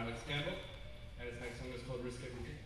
Alex Campbell, and his next song is called Risk Everything.